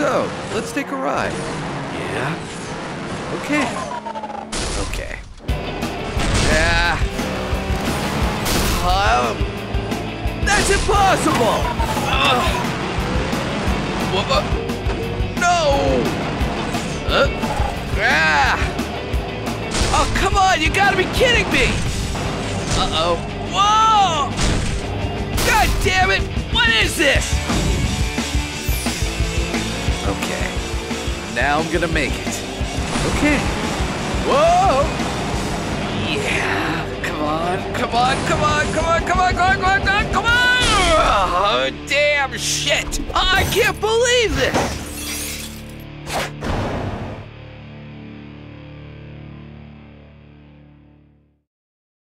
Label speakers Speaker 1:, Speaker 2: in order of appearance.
Speaker 1: So, let's take a ride. Yeah? Okay. Okay. Yeah. Um, that's impossible! Uh, No! Uh, ah! Oh, come on, you gotta be kidding me! Uh-oh. Whoa! God damn it! What is this? Now I'm gonna make it. Okay. Whoa! Yeah! Come on, come on, come on, come on, come on, come on, come on, come on! Come on. Oh, damn shit! I can't believe this!